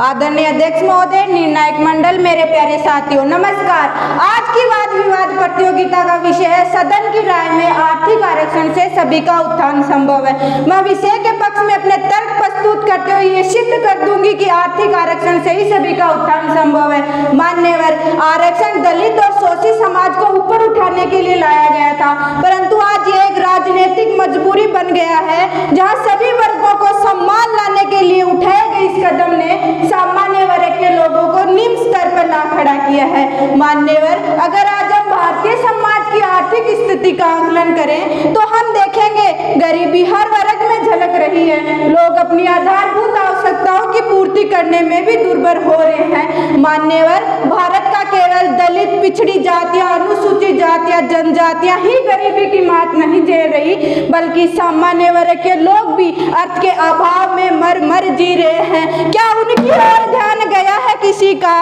आदरणीय अध्यक्ष महोदय, निर्णायक मंडल, मेरे प्यारे साथियों, नमस्कार। आज की वाद विवाद प्रतियोगिता का विषय है, सदन की राय में आर्थिक आरक्षण से सभी का उत्थान संभव है। मैं विषय के पक्ष में अपने तर्क प्रस्तुत करते हुए ये सिद्ध कर दूँगी कि आर्थिक आरक्षण से ही सभी का उत्थान संभव है। मान्यवर, आरक्षण दलित और शोषित समाज को ऊपर उठाने के लिए लाया गया था, परंतु आज ये एक राजनीतिक मजबूरी बन गया है, जहाँ सभी वर्गों को सम्मान लाने के लिए उठाए गए इस कदम ने सामान्य वर्ग के लोगों को निम्न स्तर पर ला खड़ा किया है मान्यवर अगर आज हम भारतीय समाज की आर्थिक स्थिति का आकलन करें तो हम देखेंगे, गरीबी हर वर्ग में झलक रही है। लोग अपनी आधारभूत आवश्यकताओं की पूर्ति करने में भी दुर्बल हो रहे हैं। मान्यवर, भारत का केवल दलित, पिछड़ी जातियाँ, अनुसूचित जातियाँ, जनजातियाँ ही गरीबी की मात नहीं झेल रही, बल्कि सामान्य वर्ग के लोग भी अर्थ के अभाव में मर मर जी रहे हैं। क्या उनकी ओर ध्यान गया है किसी का?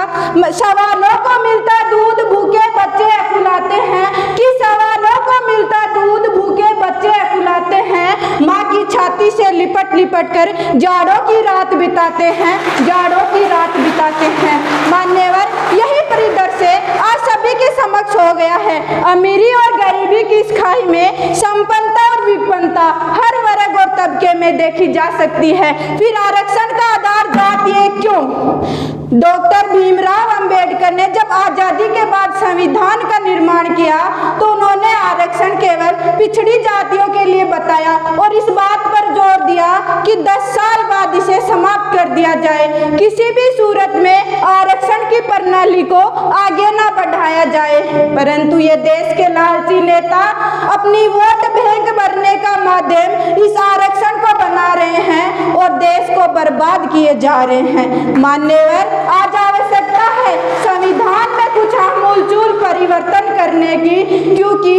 सवालों को मिलता दूध भूखे बच्चे अकुलाते हैं कि सवालों को मिलता दूध भूखे बच्चे अकुलाते हैं माँ की छाती से लिपट कर जाड़ों की रात बिताते हैं, जाड़ों की रात बिताते हैं। मान्यवर, यही परिदृश्य आज सभी के समक्ष हो गया है। अमीरी और गरीबी की इस खाई में संपन्नता और विपन्नता हर वर्ग और तबके में देखी जा सकती है। फिर आरक्षण का आधार जाति है क्यों? डॉक्टर भीमराव अंबेडकर ने जब आज़ादी के बाद संविधान का निर्माण किया तो उन्होंने केवल पिछड़ी जातियों के लिए बताया और इस बात पर ज़ोर दिया कि 10 साल बाद इसे समाप्त कर दिया जाए। किसी भी सूरत में आरक्षण की प्रणाली को आगे ना बढ़ाया जाए। परंतु ये देश के लालची नेता अपनी वोट बैंक भरने का माध्यम इस आरक्षण को बना रहे हैं और देश को बर्बाद किए जा रहे हैं। मान्यवर, आज आवश्यकता है संविधान में कुछ आमूलचूल परिवर्तन करने की क्योंकि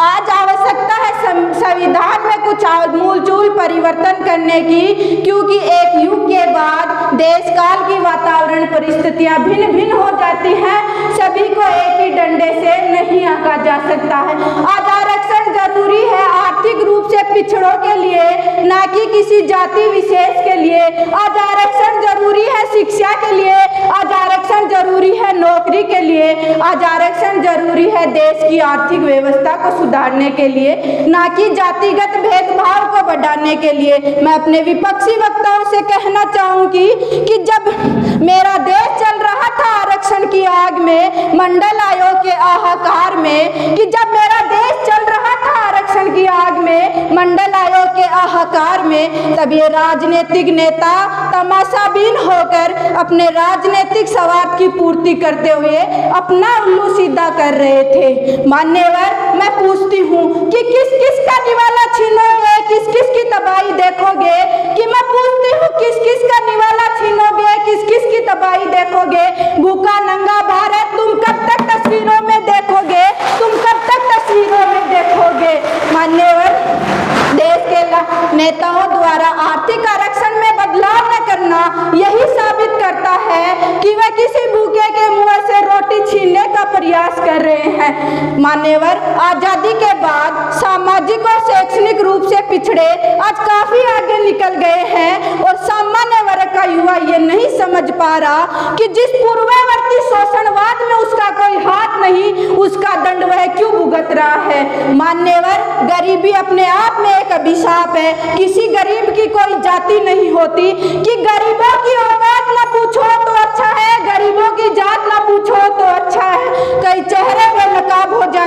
आज आवश्यकता है संविधान में कुछ मूलचूल परिवर्तन करने की, क्योंकि एक युग के बाद देश काल की वातावरण परिस्थितियाँ भिन्न भिन्न हो जाती हैं। सभी को एक ही डंडे से नहीं आका जा सकता है। आरक्षण ज़रूरी है आर्थिक रूप से पिछड़ों के लिए, ना कि किसी जाति विशेष के लिए। आरक्षण ज़रूरी है शिक्षा के लिए आज आरक्षण ज़रूरी है नौकरी के लिए आज आरक्षण ज़रूरी है देश की आर्थिक व्यवस्था को सुधारने के लिए, ना कि जातिगत भेदभाव को बढ़ाने के लिए। मैं अपने विपक्षी वक्ताओं से कहना चाहूँगी कि जब मेरा देश चल रहा था आरक्षण की आग में, मंडल आयोग के आहाकार में, कि जब मेरा देश चल रहा था आरक्षण की आग में, मंडल आहाकार में, तब ये राजनीतिक नेता तमाशाबीन होकर अपने राजनीतिक स्वार्थ की पूर्ति करते हुए अपना उल्लू सीधा कर रहे थे। मान्यवर, मैं पूछती हूँ कि किस किस का निवाला छीनोगे किस किस की तबाही देखोगे कि मैं पूछती हूँ किस किस का निवाला छीनोगे किस किस की तबाही देखोगे भूखा नंगा भारत तुम कब तक तस्वीरों में देखोगे तुम कब तक तस्वीरों में देखोगे मान्यवर देश के नेताओं द्वारा आर्थिक आरक्षण में बदलाव न करना यही साबित करता है कि वे किसी भूखे के मुँह से रोटी छीनने का प्रयास कर रहे हैं मान्यवर, आज़ादी के बाद सामाजिक और शैक्षणिक रूप से पिछड़े आज काफ़ी आगे निकल गए हैं और सामान्य वर्ग का युवा ये नहीं समझ पा रहा कि जिस पूर्ववर्ती शोषणवाद में उसका कोई हाथ नहीं, उसका दंड वह क्यों भुगत रहा है? मान्यवर, गरीबी अपने आप में एक अभिशाप है। किसी गरीब की कोई जाति नहीं होती कि गरीबों की औकात ना पूछो तो अच्छा है गरीबों की जात ना पूछो तो अच्छा है कई चेहरे पे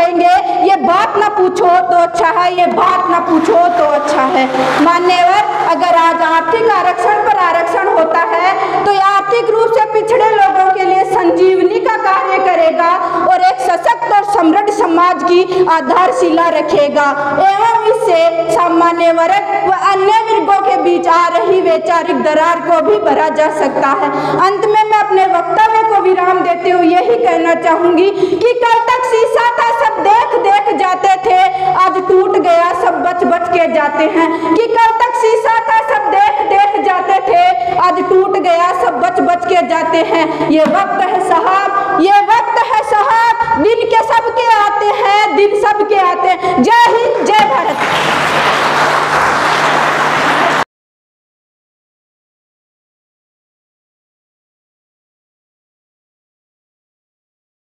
जाएँगे, ये बात ना पूछो तो अच्छा है, ये बात ना पूछो तो अच्छा है। मान्यवर, अगर आज आर्थिक आरक्षण पर आरक्षण होता है तो ये आर्थिक रूप से पिछड़े लोगों के लिए संजीवनी का कार्य करेगा और एक सशक्त और समृद्ध समाज की आधारशिला रखेगा। एवं इससे सामान्य वर्ग व अन्य वर्गों के बीच आ रही वैचारिक दरार को भी भरा जा सकता है। अंत में मैं अपने वक्तव्य को विराम देते हुए यही कहना चाहूँगी कि कल तक शीशा था सब देख देख जाते थे आज टूट गया सब बच बच के जाते हैं कि कल तक शीशा था सब देख देख जाते थे। आज टूट गया, सब बच बच के जाते हैं। ये वक्त है साहब, ये वक्त है साहब। दिन के सबके आते हैं, दिन सबके आते हैं। जय हिंद, जय भारत।